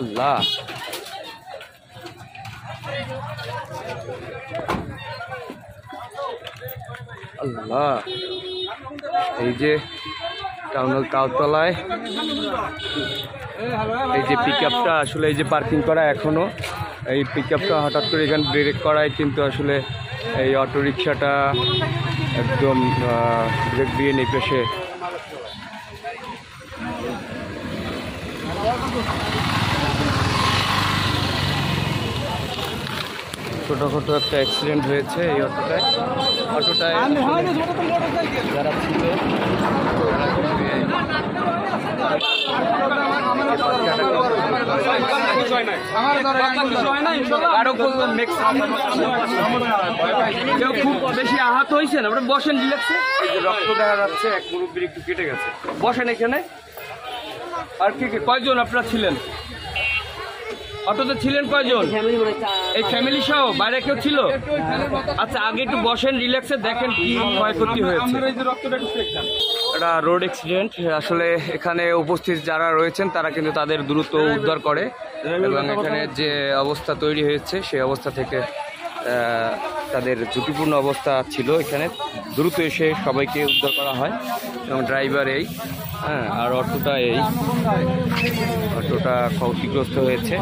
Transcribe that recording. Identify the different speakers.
Speaker 1: আল্লাহ। আল্লাহ। এই যে টাউনাল কাউতলায় এই যে পিক আসলে এই যে পার্কিং করা এখনও, এই পিক হঠাৎ করে এখানে ব্রেক করায় কিন্তু আসলে এই অটো রিক্সাটা একদম ব্রেক দিয়ে নেই ছোটোখাটো একটা অ্যাক্সিডেন্ট হয়েছে এই অটোটায়। অটোটায় যারা ছিল
Speaker 2: খুব বেশি আহত হয়েছেন আপনারা বসেন রিল্যাক্সে
Speaker 1: রক্ত দেখা যাচ্ছে এক মুরব্বীর একটু কেটে গেছে।
Speaker 2: বসেন এখানে। আর কি কি কয়জন আপনারা ছিলেন? অটোতে ছিলেন কয়জন? এই ফ্যামিলি সহ? বাইরে কেউ ছিল? আচ্ছা আগে একটু বসেন রিল্যাক্সে দেখেন কি ক্ষয়ক্ষতি হয়েছে।
Speaker 1: একটা রোড অ্যাক্সিডেন্ট আসলে এখানে উপস্থিত যারা রয়েছেন তারা কিন্তু তাদের দ্রুত উদ্ধার করে। এবং এখানে যে অবস্থা তৈরি হয়েছে সেই অবস্থা থেকে আহ, তাদের ঝুঁকিপূর্ণ অবস্থা ছিল এখানে। দ্রুত এসে সবাইকে উদ্ধার করা হয়। এবং ড্রাইভার এই হ্যাঁ আর অটোটা এই। অটোটা ক্ষতিগ্রস্ত হয়েছে।